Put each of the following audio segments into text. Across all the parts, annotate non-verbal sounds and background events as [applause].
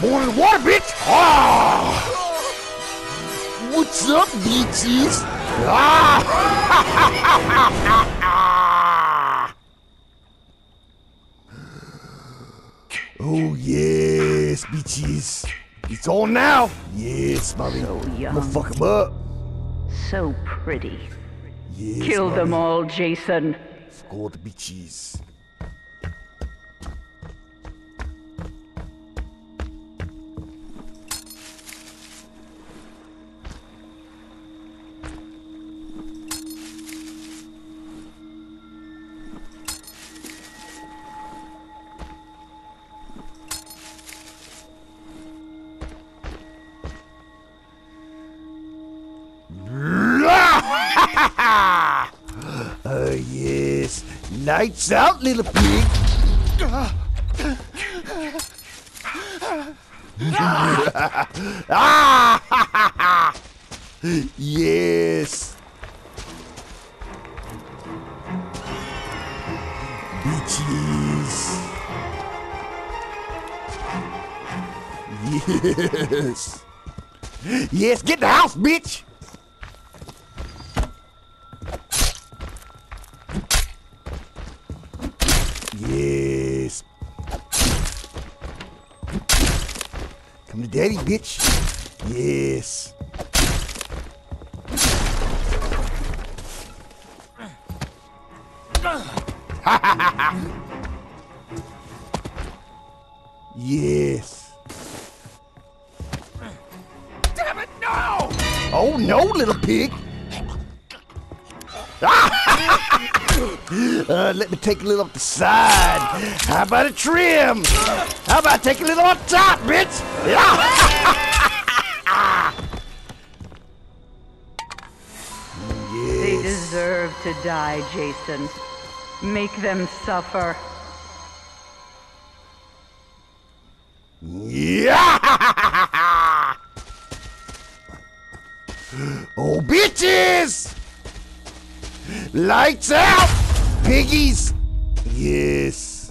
Born in the water, bitch! Ah! What's up, bitches? Ah! [laughs] oh, yes, bitches. It's on now. Yes, mommy. So I'm young. fuck up. So pretty. Yes, Kill them all, Jason. All the bitches. Yes. Lights out, little pig. [laughs] yes. Bitches. Yes. Yes, get the house, bitch. Come to daddy, bitch. Yes. yes. Damn it, no! Oh no, little pig. Ah! Uh, let me take a little off the side. How about a trim? How about take a little off top, bitch? They deserve to die, Jason. Make them suffer. Yeah! [laughs] Oh, bitches! Lights out, piggies! Yes.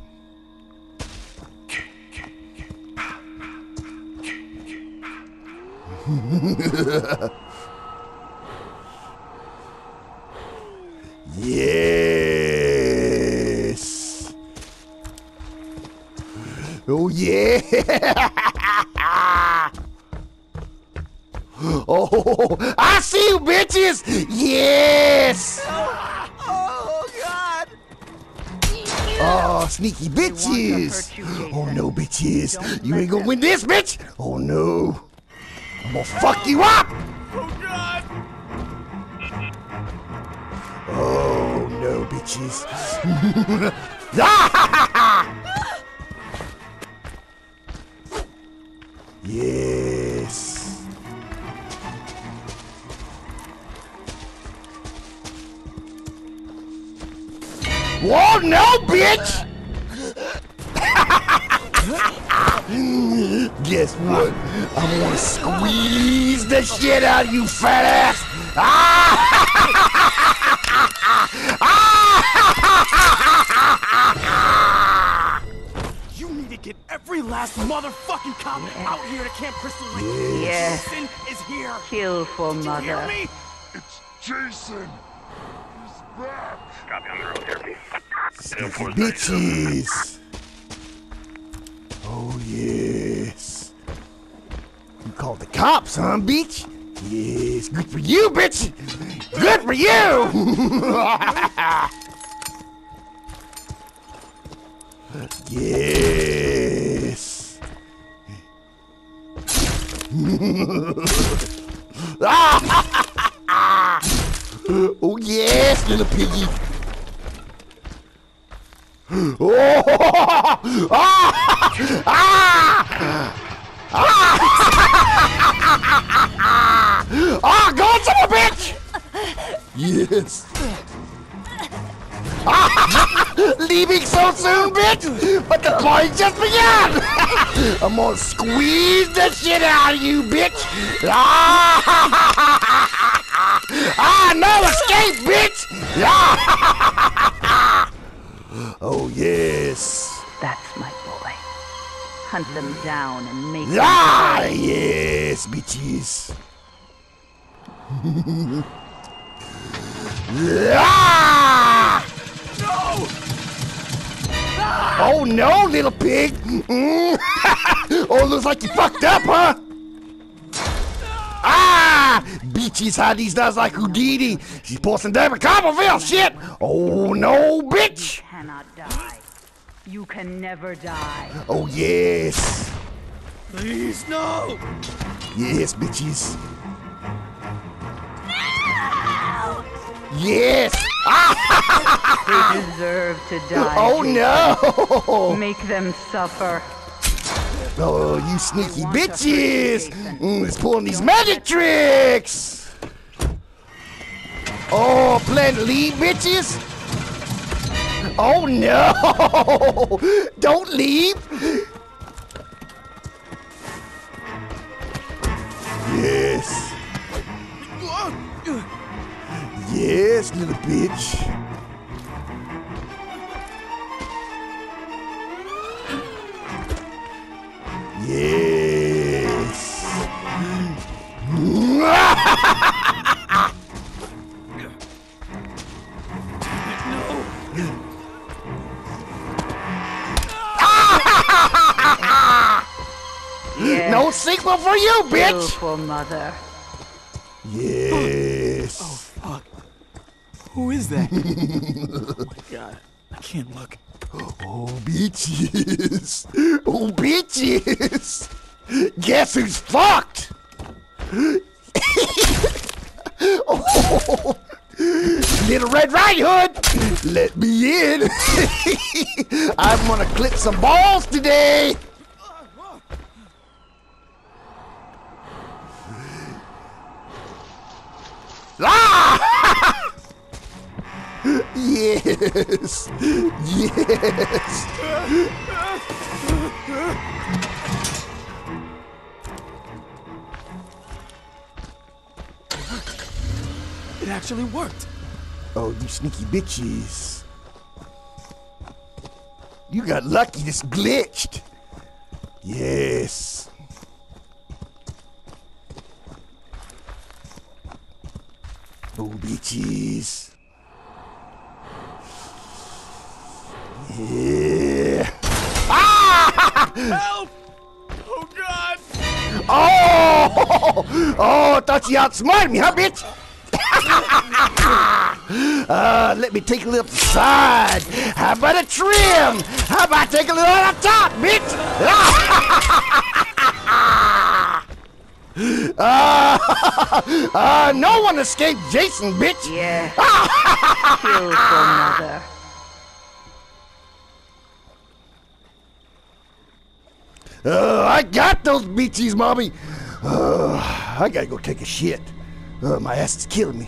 yes. Oh, yeah. [laughs] Oh, I see you, bitches! Yes! Oh, sneaky bitches! you, Oh no, bitches! Don't You ain't gonna win this, bitch! Oh no! I'm gonna fuck you up! Oh, God! Oh no, bitches! [laughs] Whoa, no, bitch! [laughs] Guess what? I'm gonna squeeze the shit out of you, fat ass! Ah! You need to get every last motherfucking cop out here to Camp Crystal Lake. Yes. Jason is here. Kill for Do you hear me? It's Jason! He's back! Copy on the road therapy. Sneaky bitches! Oh, yes. You called the cops, huh, bitch? Yes, good for you, bitch! Good for you! [laughs] yes! [laughs] oh, yes, little piggy! Oh! Ah! Ah! Ah! Go son of a bitch! Yes. Leaving so soon, bitch? But the party just began! [laughs] I'm gonna squeeze the shit out of you, bitch! Ah! [laughs] ah no escape, bitch! Ah! [laughs] Hunt them down and make Ah, them yes, bitches. [laughs] ah! Oh no, little pig! Mm. [laughs] oh, looks like you fucked up, huh? Ah! Bitches how these nuts like Houdini. She's posting David Copperfield shit! Oh no, bitch! Cannot die. You can never die. Oh yes! Please, no! Yes, bitches. Yes! They deserve to [laughs] die. Oh Jason. no! Make them suffer. Oh, you sneaky want to hurt you, bitches! Jason. Mm, it's pulling these magic tricks! Oh, plan to leave, bitches? Oh no! [laughs] Don't leave! Yes. Yes, little bitch. Yes. [laughs] No sequel for you, bitch! Willful mother. Yes. Oh, fuck. Who is that? [laughs] oh my god. I can't look. Oh, bitches. Oh, bitches. Guess who's fucked? [laughs] oh, Little Red Riding Hood, let me in. [laughs] I'm gonna clip some balls today. Ah! [laughs] yes. Yes. It actually worked. Oh, you sneaky bitches. You got lucky, this glitched. Yes. Oh, bitches. Yeah. Help! Oh god! Oh! Oh, thought you outsmarted me, huh, bitch? [laughs] uh, let me take a little up the side. How about a trim? How about take a little on the top, bitch? [laughs] uh, [laughs] uh, [laughs] no one escaped Jason, bitch. Willful [laughs] mother. Uh, I got those bitches, mommy. Uh, I gotta go take a shit. Uh, my ass is killing me.